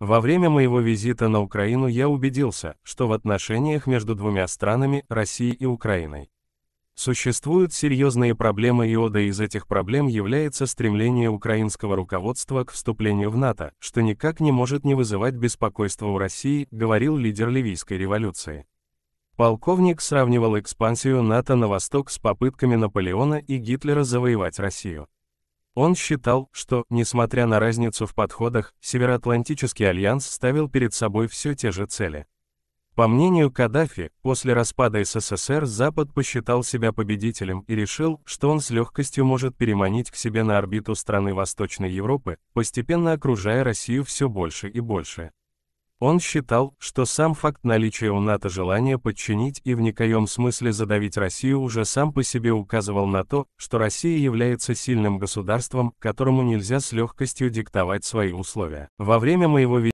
Во время моего визита на Украину я убедился, что в отношениях между двумя странами, Россией и Украиной, Существуют серьезные проблемы и ода из этих проблем является стремление украинского руководства к вступлению в НАТО, что никак не может не вызывать беспокойства у России, говорил лидер Ливийской революции. Полковник сравнивал экспансию НАТО на восток с попытками Наполеона и Гитлера завоевать Россию. Он считал, что, несмотря на разницу в подходах, Североатлантический альянс ставил перед собой все те же цели. По мнению Каддафи, после распада СССР Запад посчитал себя победителем и решил, что он с легкостью может переманить к себе на орбиту страны Восточной Европы, постепенно окружая Россию все больше и больше. Он считал, что сам факт наличия у НАТО желания подчинить и в некоем смысле задавить Россию уже сам по себе указывал на то, что Россия является сильным государством, которому нельзя с легкостью диктовать свои условия. Во время моего